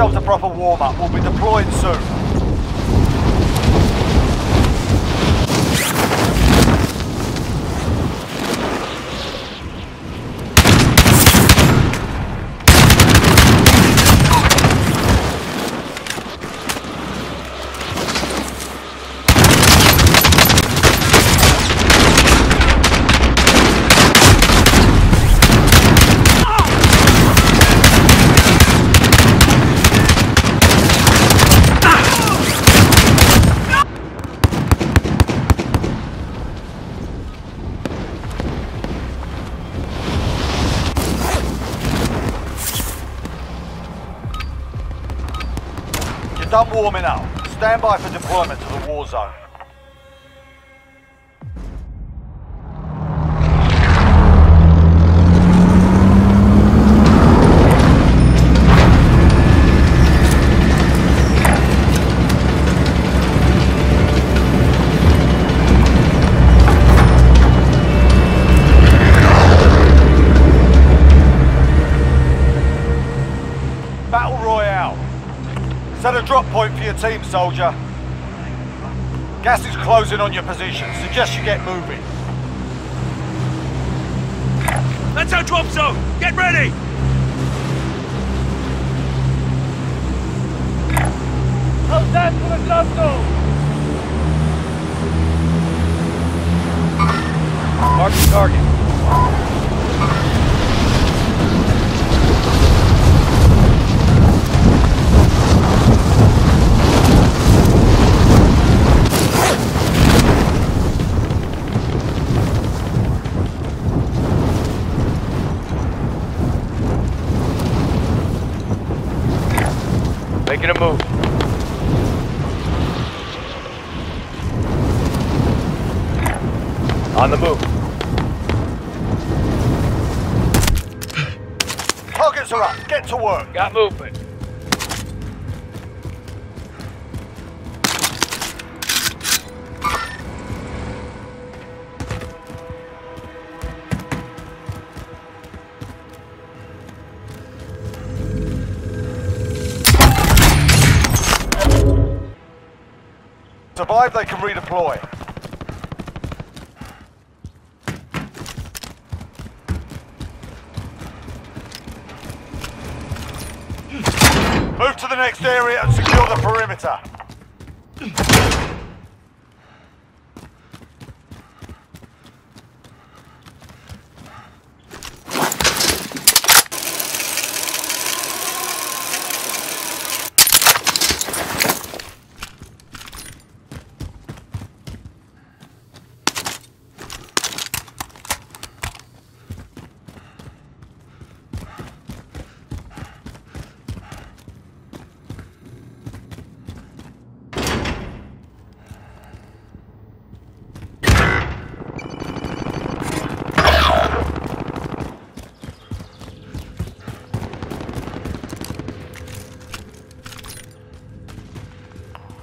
Yourself a proper warm-up. We'll be deploying soon. You're done warming up. Team, soldier. Gas is closing on your position. Suggest you get moving. That's our drop zone! Get ready! Contact for the drop zone! Mark the target. On the move. Targets are up. Get to work. Got movement. Survive, they can redeploy. Move to the next area and secure the perimeter.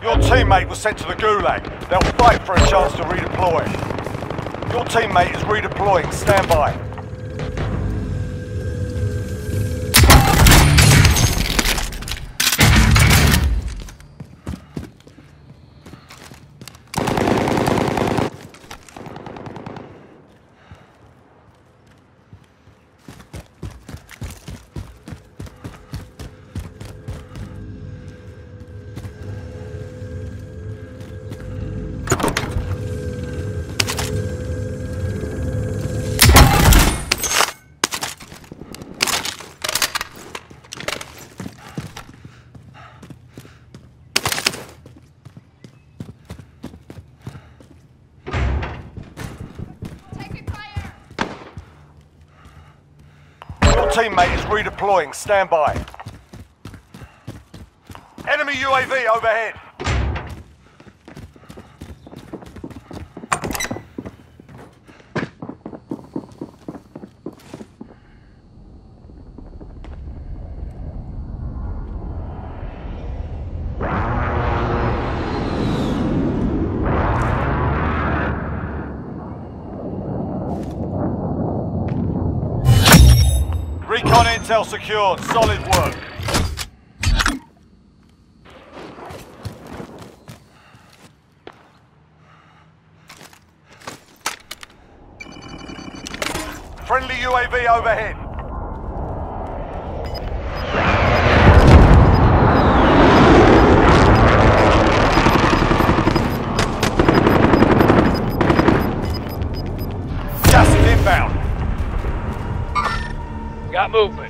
Your teammate was sent to the Gulag. They'll fight for a chance to redeploy. Your teammate is redeploying. Stand by. Teammate is redeploying. Stand by. Enemy UAV overhead. Secure. Solid work. Friendly UAV overhead. got movement.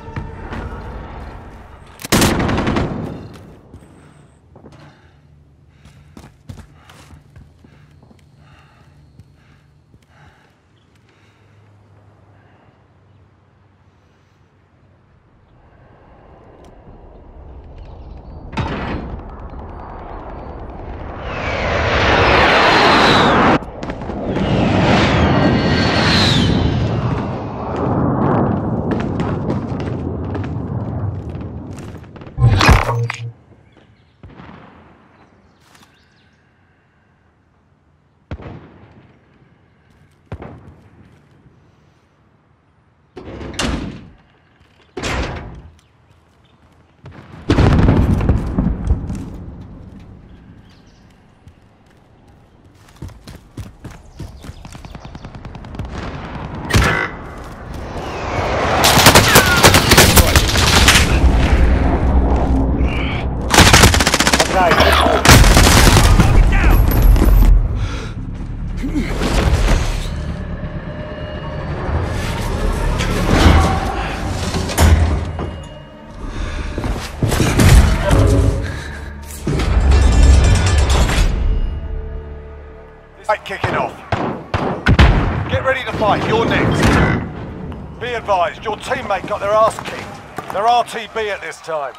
Your teammate got their ass kicked. They're RTB at this time.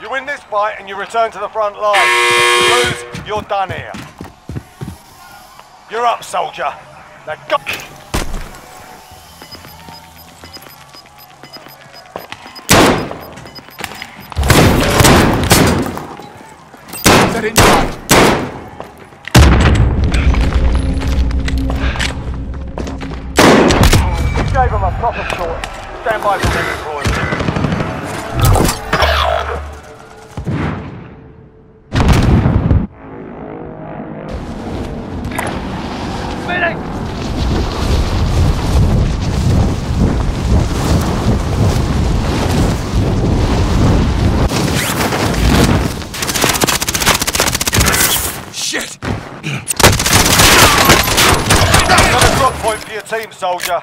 You win this fight and you return to the front line. You lose, you're done here. You're up, soldier. Now go. Set in charge. Proper short. Stand by for redeployment. Shit! Another point for your team, soldier.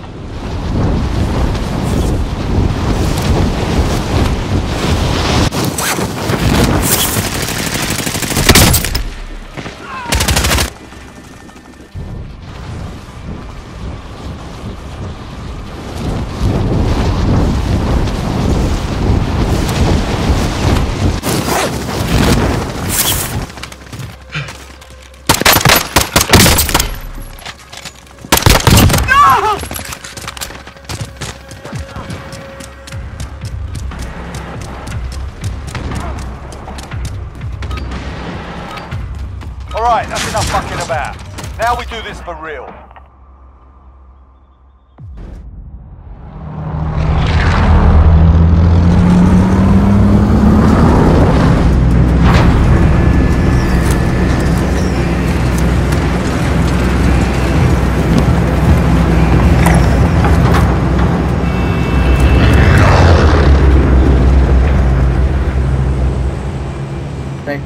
Do this for real.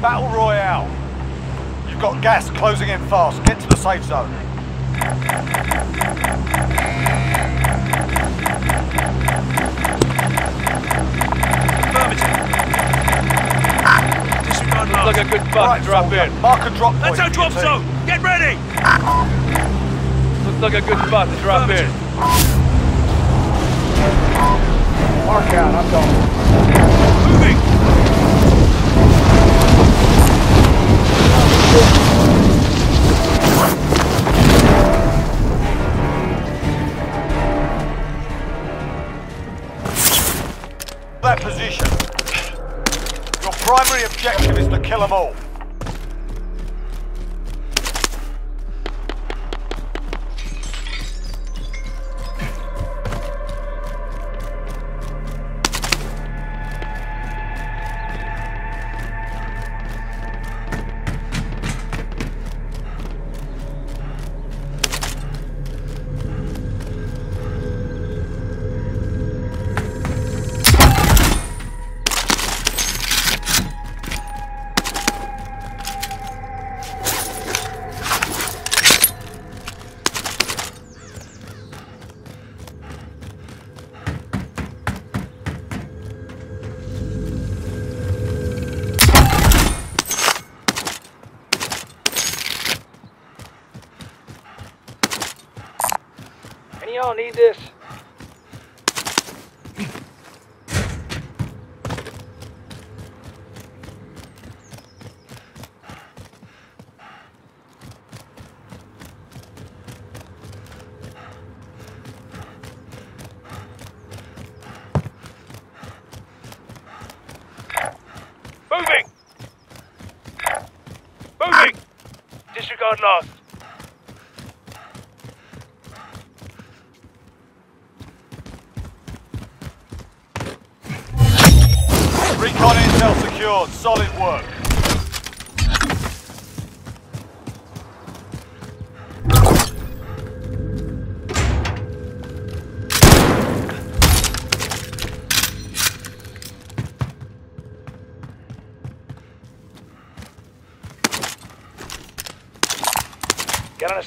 Battle Royale. You've got gas closing in fast. Get safe zone. Affirmative. Disregard last. Like a good spot Right, to drop soldier. in. Mark a drop point. That's our drop your team. zone. Get ready. Looks like a good spot to drop in. Mark out, I'm going. Moving. Kill them all. Y'all need this? Moving. Moving. Disregard last.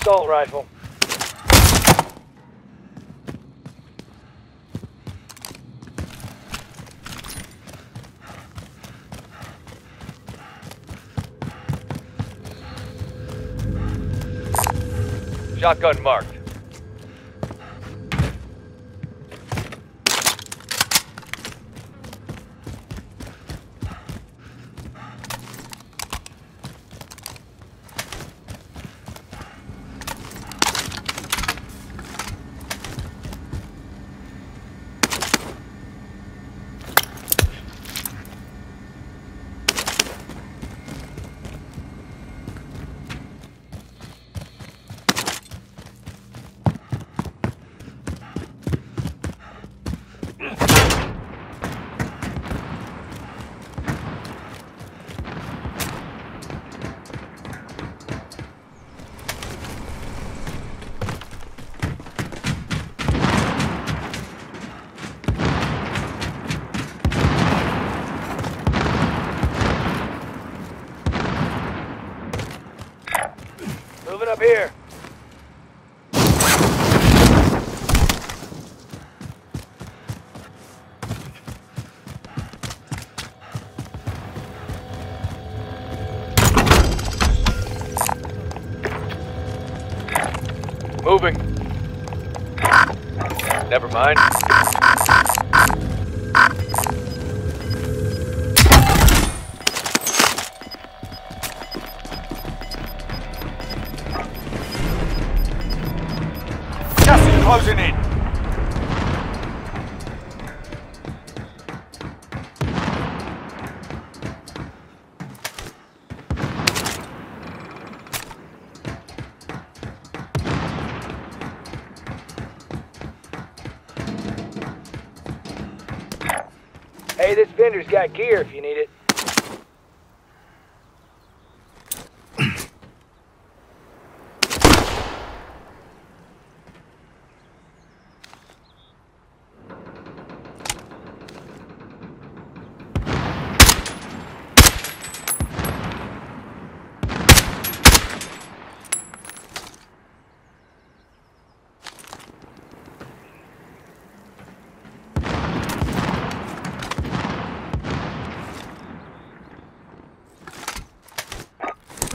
Assault rifle. Shotgun marked. Never mind. Got gear if you need it.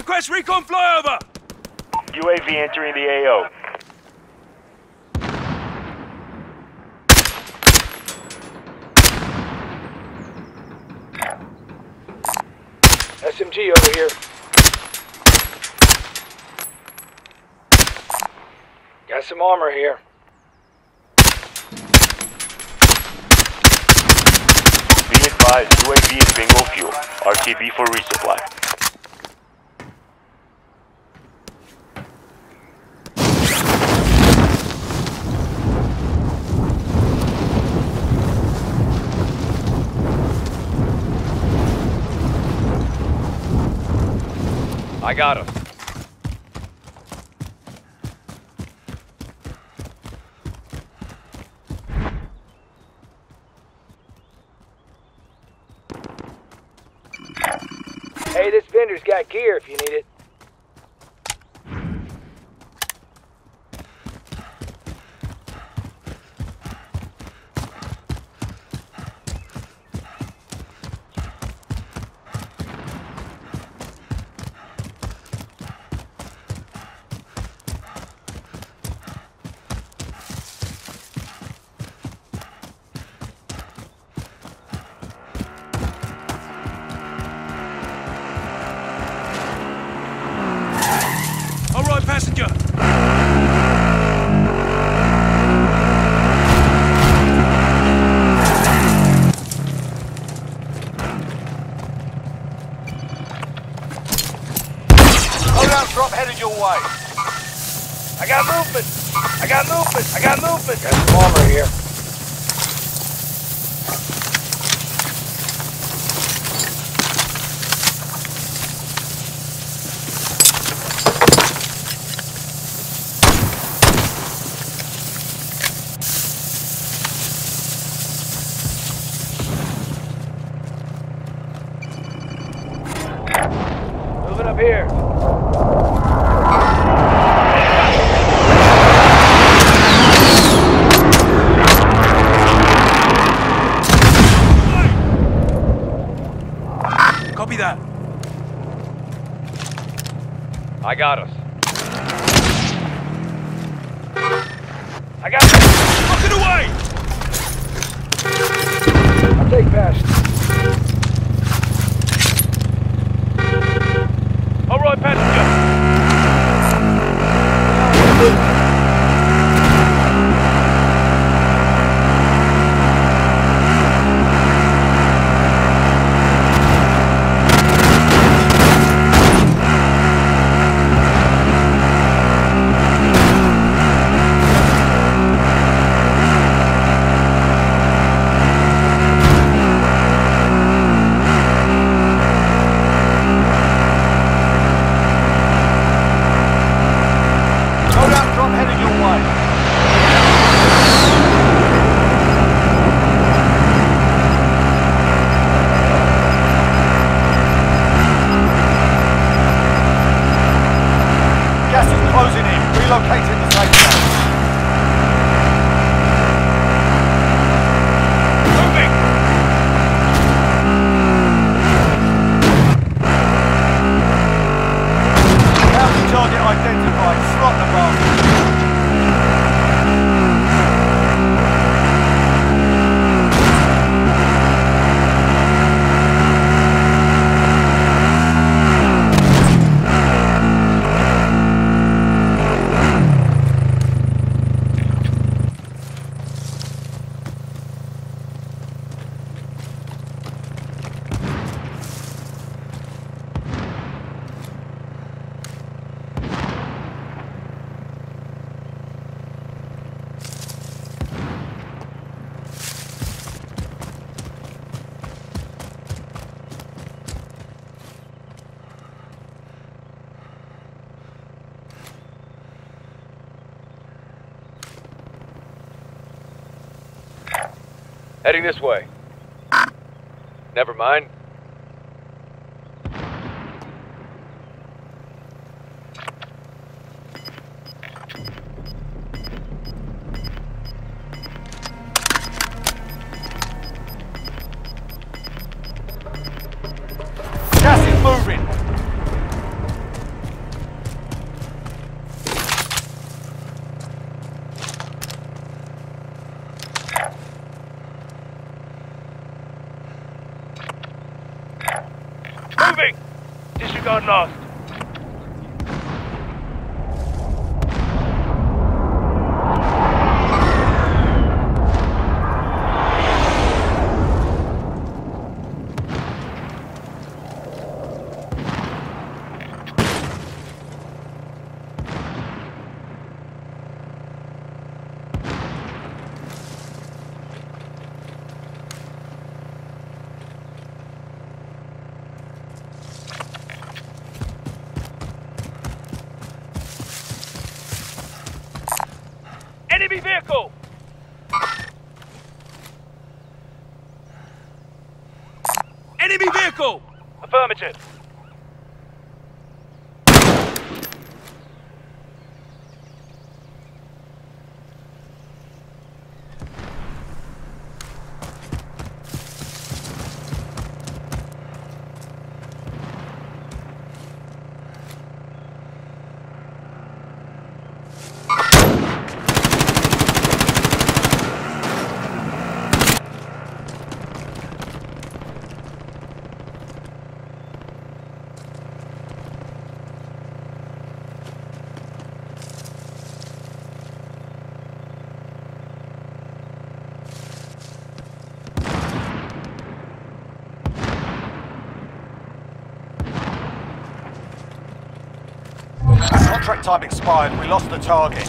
Request recon flyover! UAV entering the AO. SMG over here. Got some armor here. Be advised, UAV is bingo fuel. RTB for resupply. I got him. Hey, this vendor's got gear if you need it. All right, passenger. Loadout drop headed your way. I got movement. I got movement. I got movement. Got some armor here. vehicle! Enemy vehicle! Affirmative. Contract time expired. We lost the target.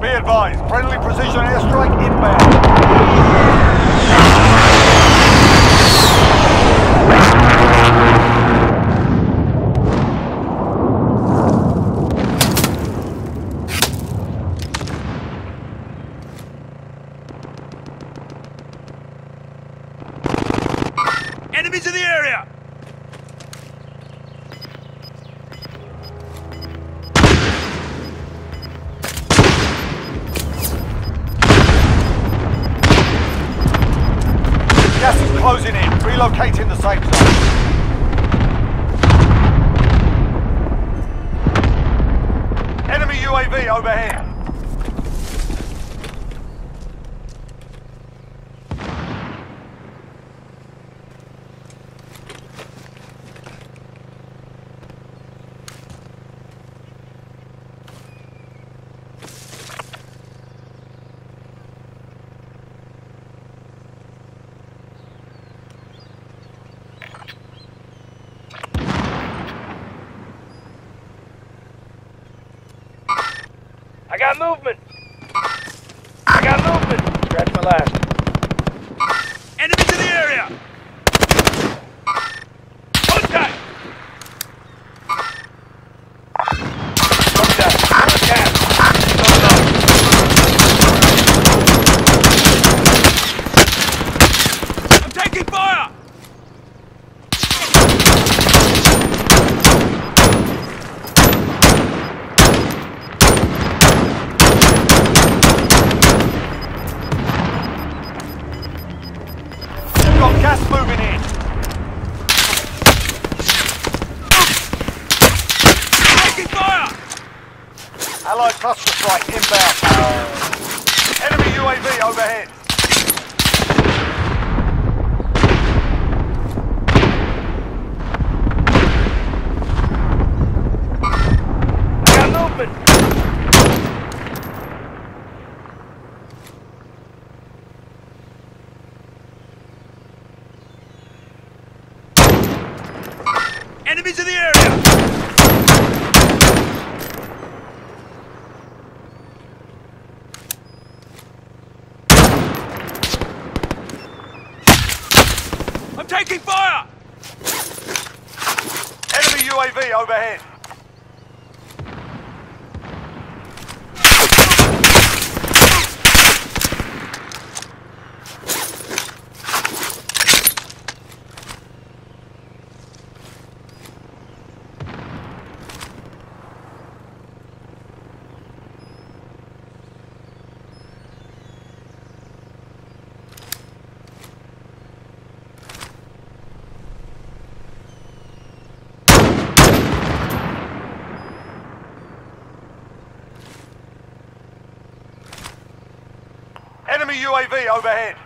Be advised, friendly precision airstrike inbound. Taking fire! Enemy UAV overhead. UAV overhead.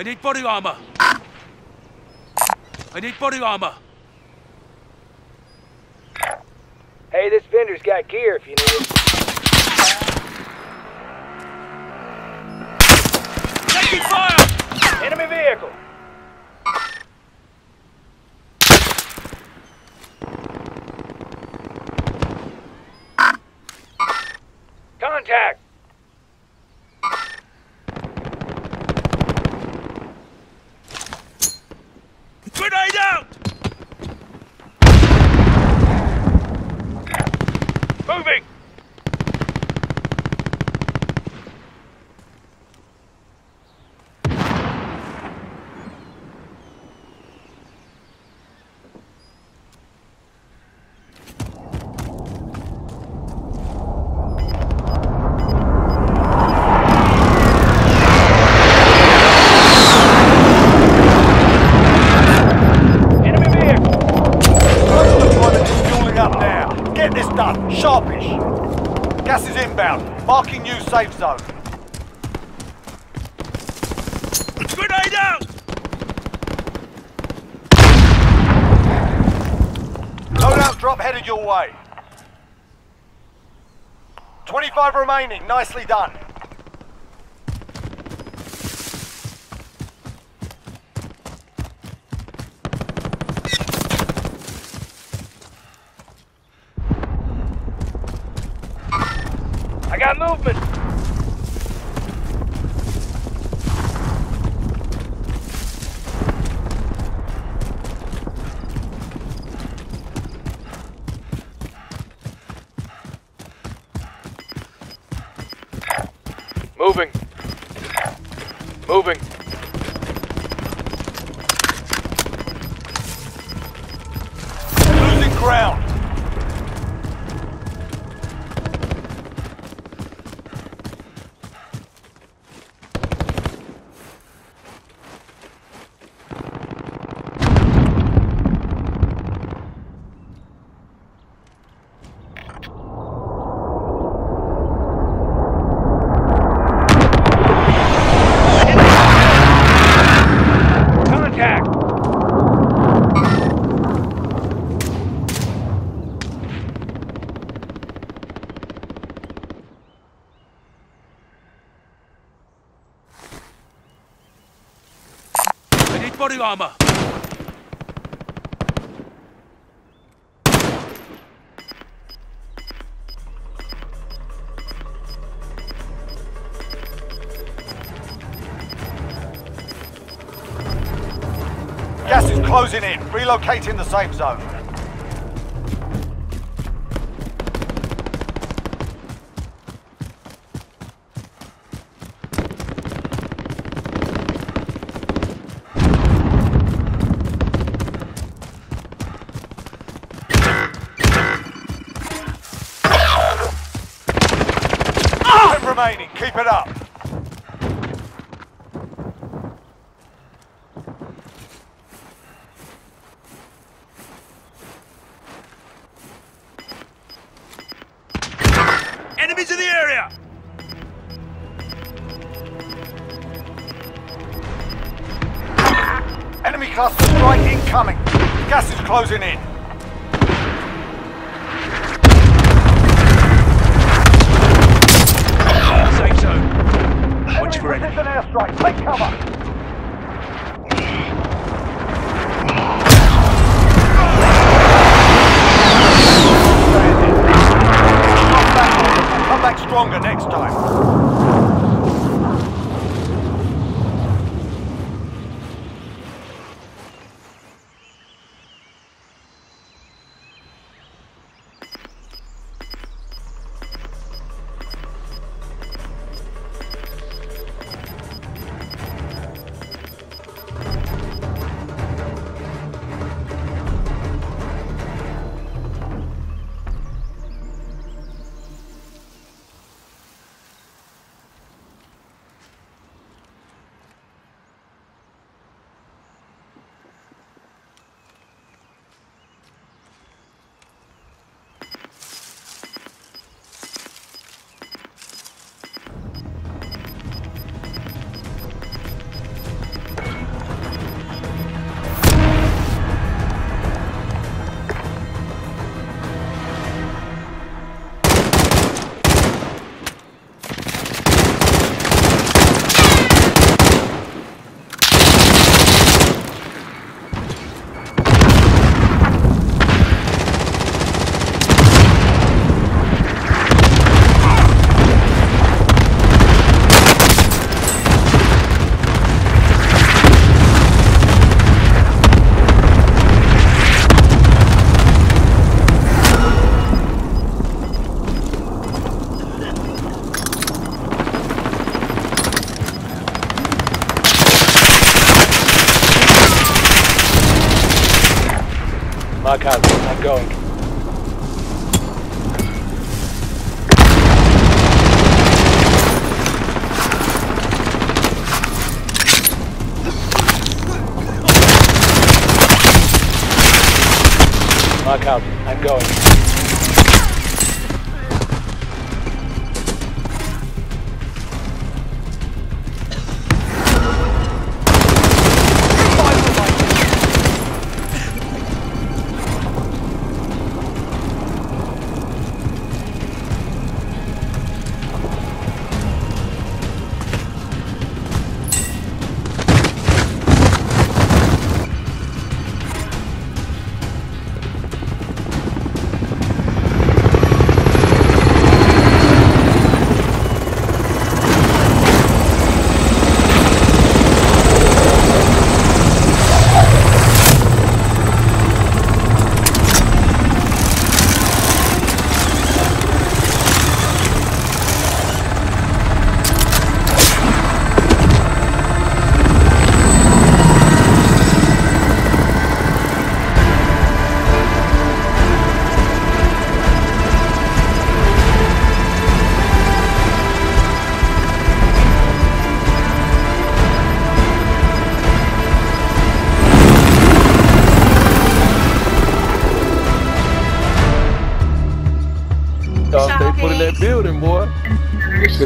I need body armor. I need body armor. Hey, this vendor's got gear if you need it. Taking fire! Enemy vehicle. Contact. Grenade out! Moving. Enemy vehicle. Most deployment is fueling up now. Get this done. Sharpish. Gas is inbound. Marking new safe zone. Grenade out! Loadout drop headed your way. 25 remaining. Nicely done. I got movement. Moving. Moving. Losing ground. Contact. Body armor. Gas is closing in. Relocating the safe zone.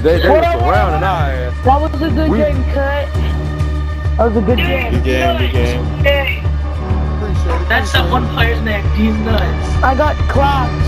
They, they was surrounding our ass. That was a good We- game, cut. That was a good game. Good game, good game. That's that one player's neck. He's nuts. I got clapped.